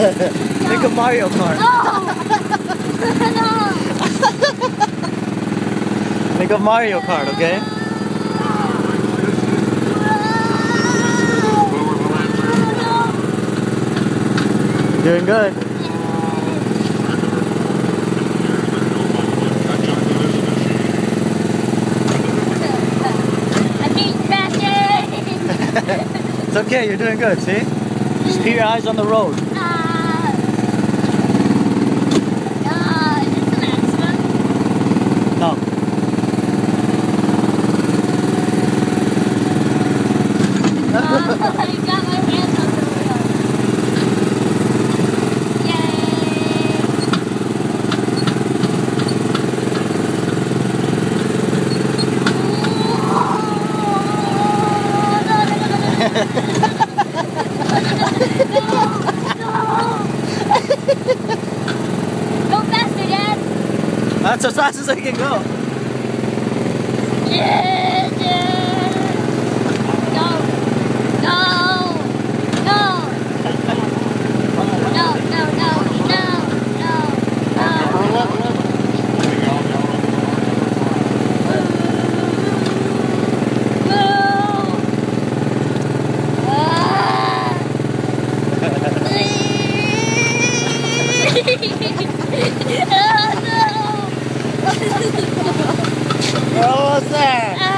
Think a Mario Kart. no. Think of Mario Kart, okay? Doing good. I'm being crashing. It's okay, you're doing good, see? Just keep your eyes on the road. That's as fast as I can go. Yeah. No. No. No. No, no, no, no, no, no. No. Ah. oh, We're almost there. Ah,